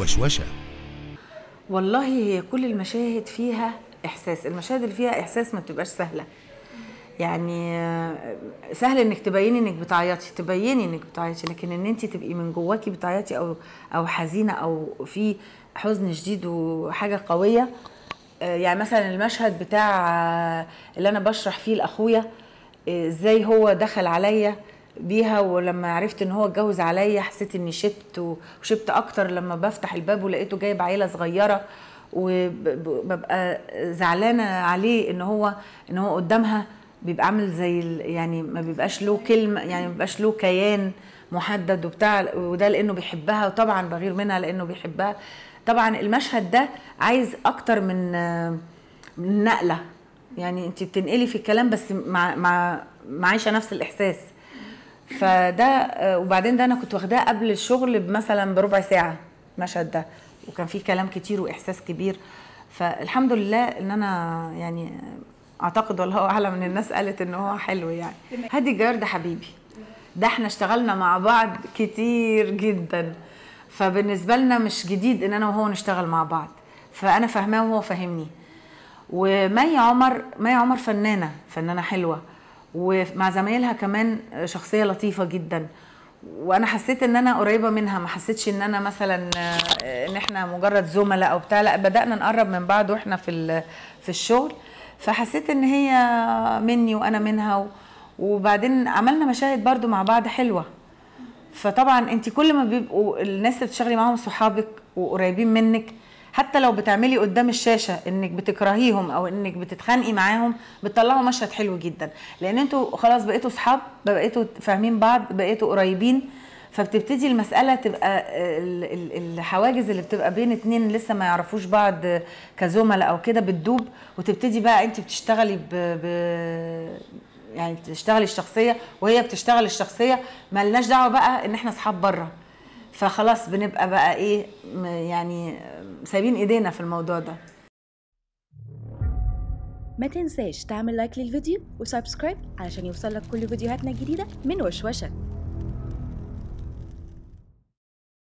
وشوشة. والله هي كل المشاهد فيها إحساس المشاهد اللي فيها إحساس ما بتبقاش سهلة. يعني سهل إنك تبيني إنك بتعيطي تبيني إنك بتعيطي لكن إن انت تبقي من جواكي بتعيطي أو أو حزينة أو في حزن شديد وحاجة قوية. يعني مثلا المشهد بتاع اللي أنا بشرح فيه لأخويا إزاي هو دخل عليا بيها ولما عرفت إن هو اتجوز عليا حسيت إني شبت وشبت أكتر لما بفتح الباب ولقيته جايب عيلة صغيرة وببقى زعلانة عليه إن هو إن هو قدامها. بيبقى عامل زي يعني ما بيبقاش له كلمة يعني ما بيبقاش له كيان محدد وبتاع وده لأنه بيحبها وطبعا بغير منها لأنه بيحبها. طبعا المشهد ده عايز أكتر من من نقلة. يعني انت بتنقلي في الكلام بس مع مع معايشه نفس الإحساس. فده آه، وبعدين ده أنا كنت واخداه قبل الشغل مثلا بربع ساعة المشهد ده وكان فيه كلام كتير وإحساس كبير. فالحمد لله إن أنا يعني أعتقد والله أعلم إن الناس قالت إن هو حلو يعني. هادي الجيار ده حبيبي. ده إحنا اشتغلنا مع بعض كتير جدا. فبالنسبة لنا مش جديد إن أنا وهو نشتغل مع بعض. فأنا فاهماه وهو فاهمني. ومي عمر مي عمر فنانة فنانة حلوة. ومع زمايلها كمان شخصية لطيفة جدا. وأنا حسيت إن أنا قريبة منها ما حسيتش إن أنا مثلا آه، إن إحنا مجرد زملاء أو بتاع لأ بدأنا نقرب من بعض وإحنا في في الشغل. فحسيت إن هي مني وأنا منها وبعدين عملنا مشاهد برضو مع بعض حلوة. فطبعا انت كل ما بيبقوا الناس اللي بتشتغلي معاهم صحابك وقريبين منك حتى لو بتعملي قدام الشاشة إنك بتكرهيهم أو إنك بتتخانقي معاهم بتطلعوا مشهد حلو جدا. لأن أنتوا خلاص بقيتوا صحاب بقيتوا فاهمين بعض بقيتوا قريبين فبتبتدي المسألة تبقى ال- ال- الحواجز اللي بتبقى بين اتنين لسه ما يعرفوش بعض كزملاء أو كده بتدوب وتبتدي بقى انت بتشتغلي ب, ب يعني بتشتغلي الشخصية وهي بتشتغل الشخصية. ملناش دعوة بقى إن إحنا اصحاب بره فخلاص بنبقى بقى إيه يعني سايبين ايدينا في الموضوع ده. ما تنساش تعمل like للفيديو و subscribe علشان يوصلك كل فيديوهاتنا الجديدة من وشوشة.